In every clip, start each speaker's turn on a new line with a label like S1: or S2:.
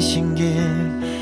S1: 心也。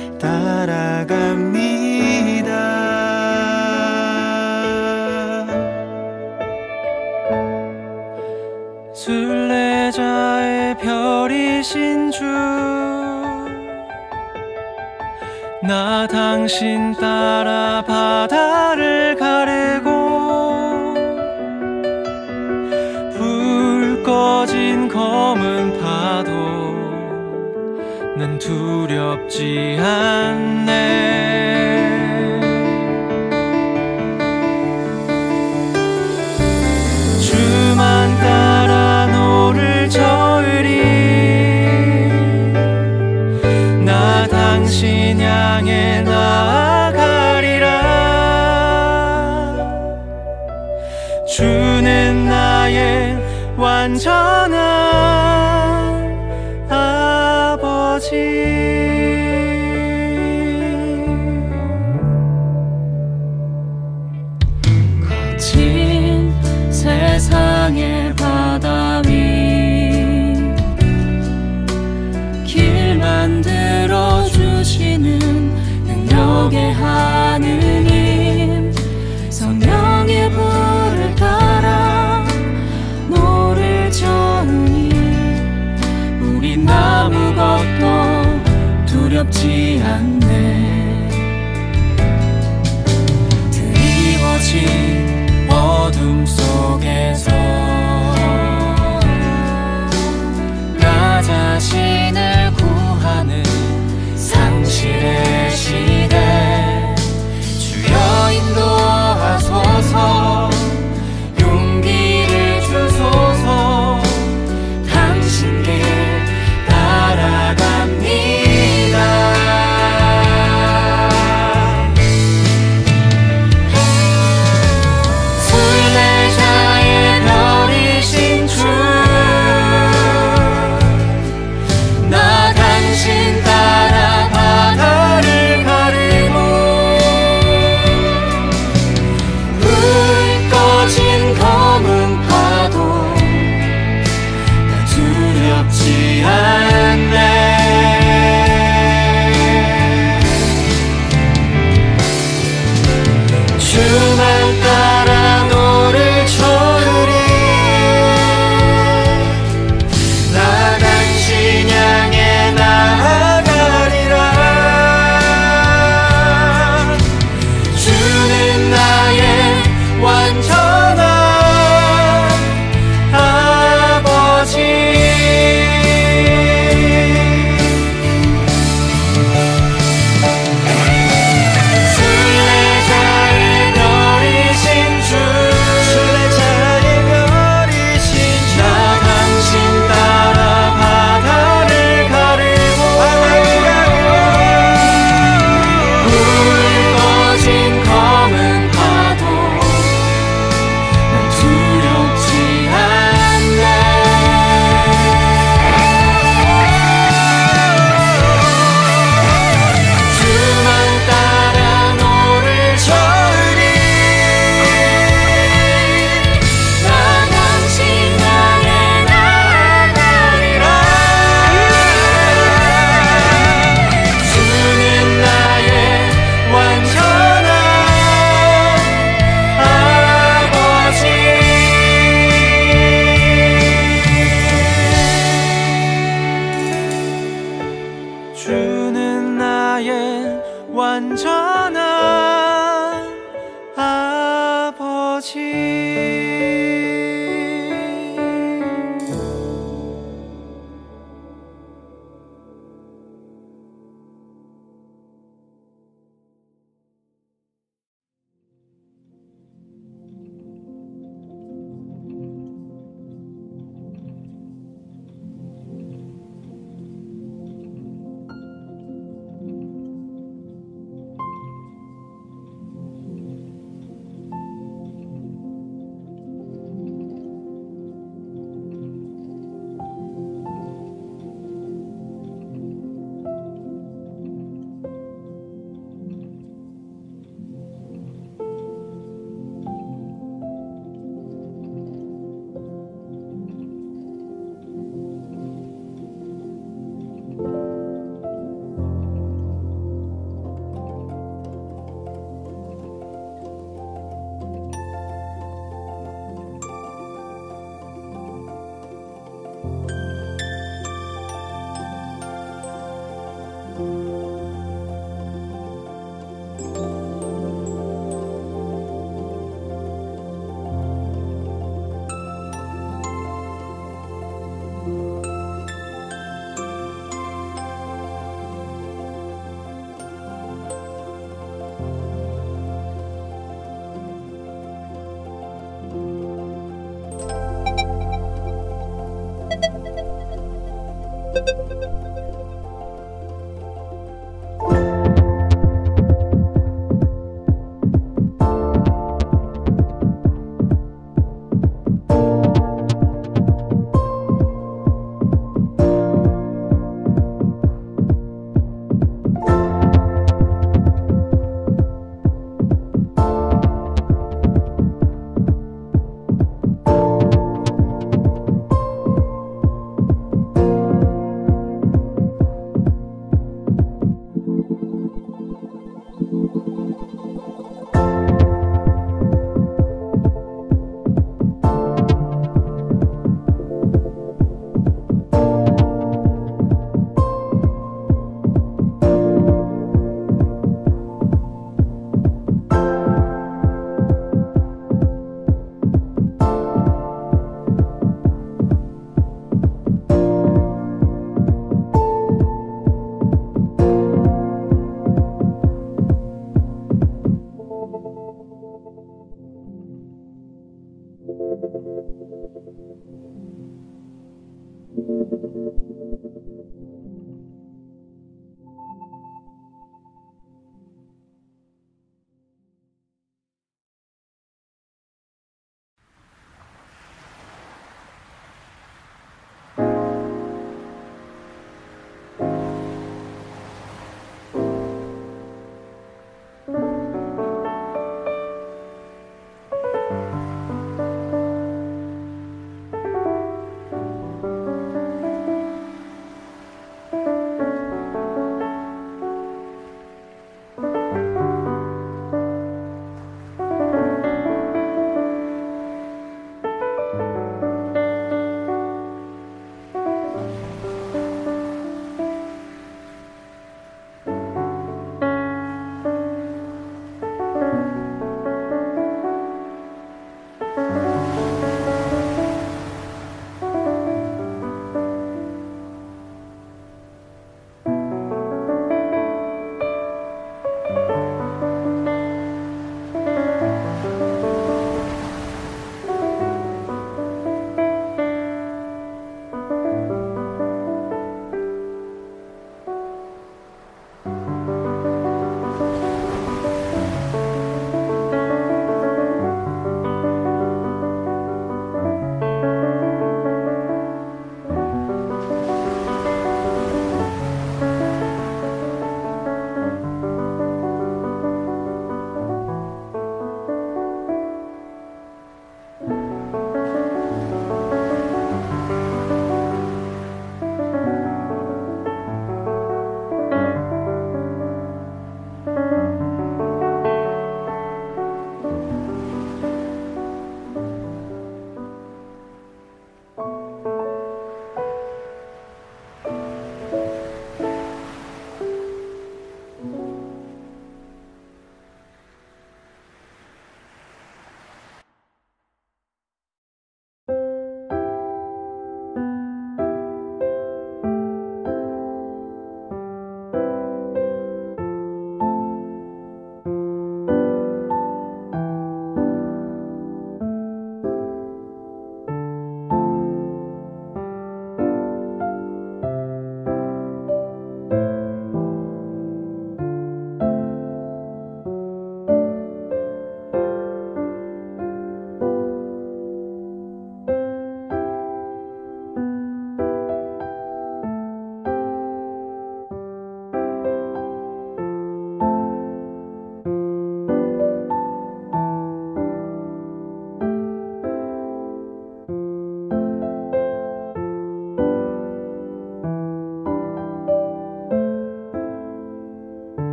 S2: you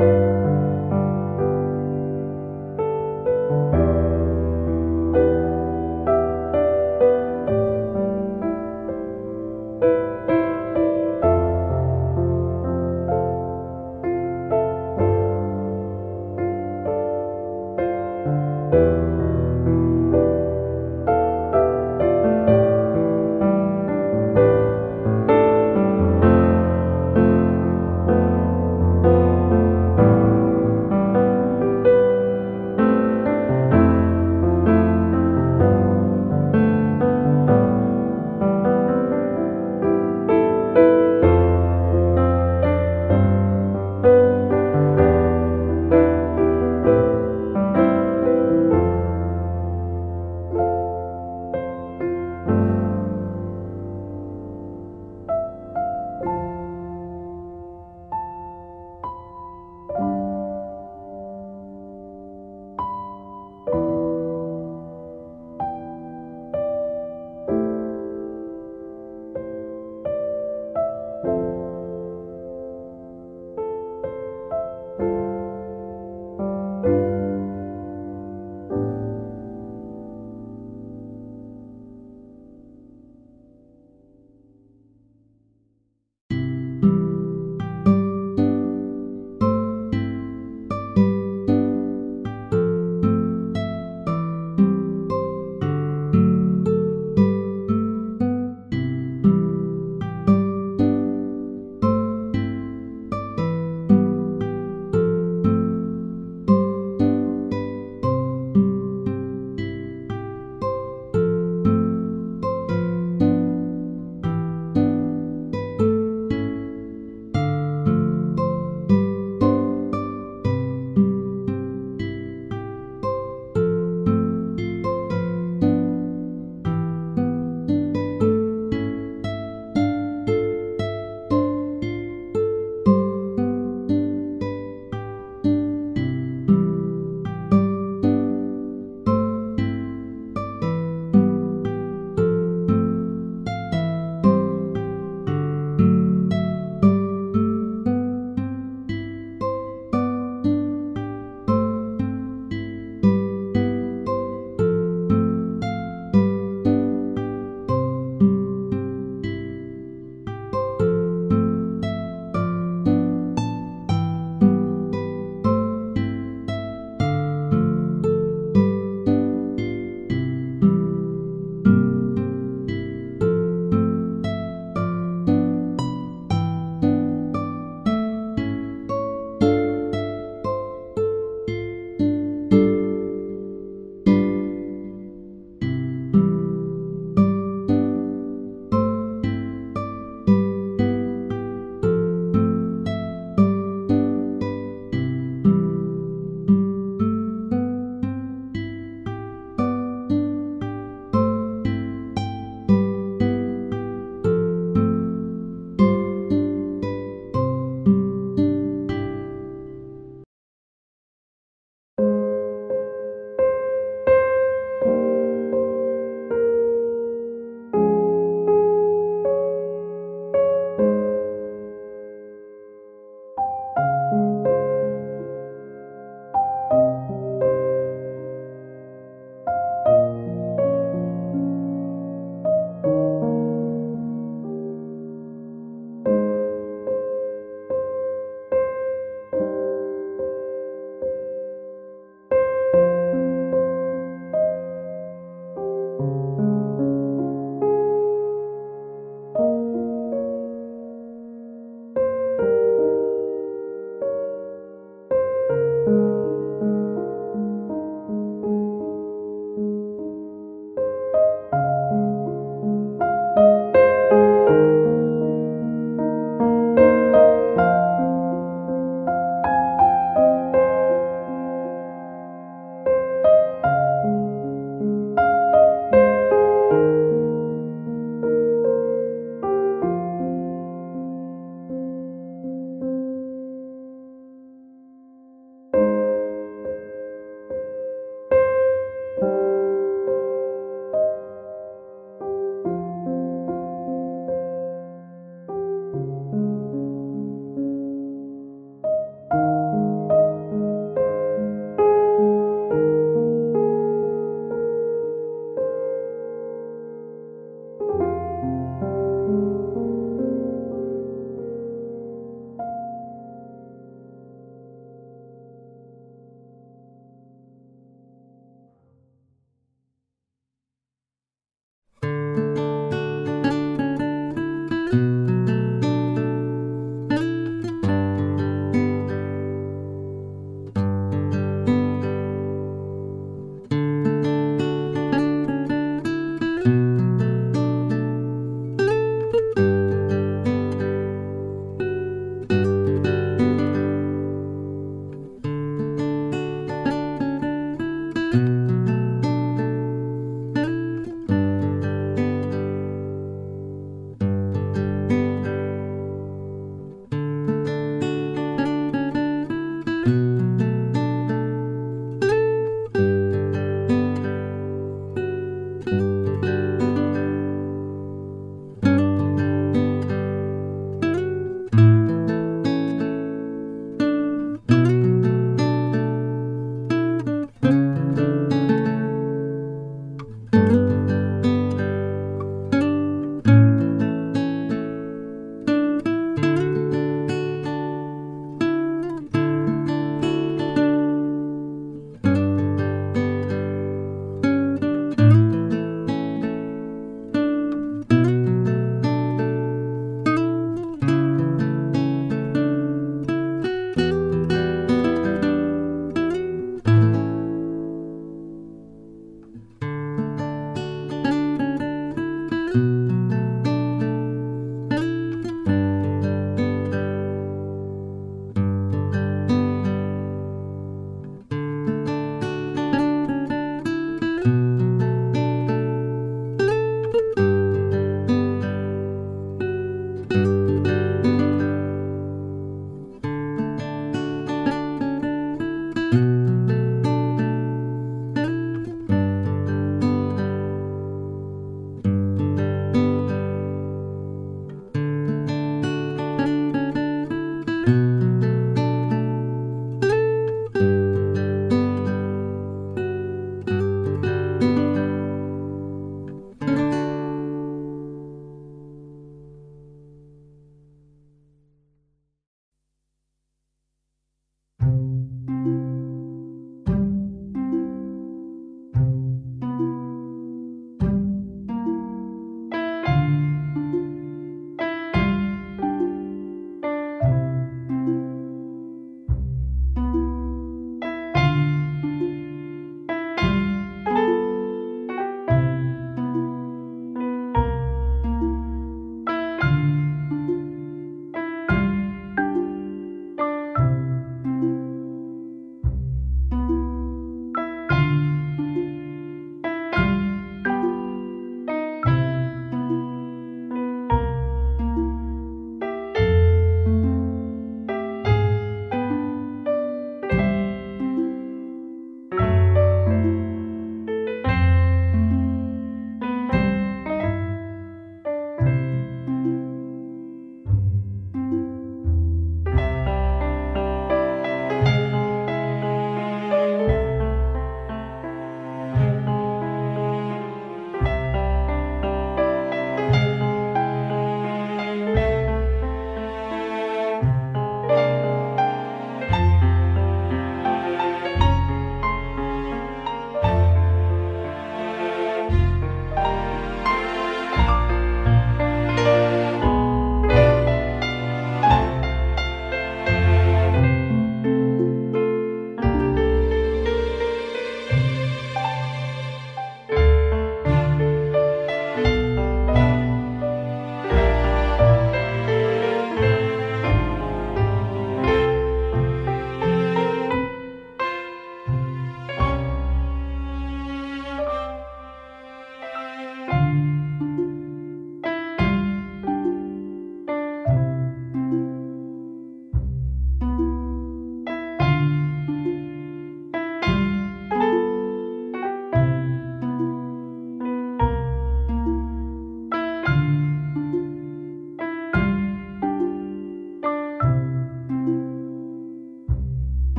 S2: Thank you.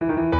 S2: thank mm. you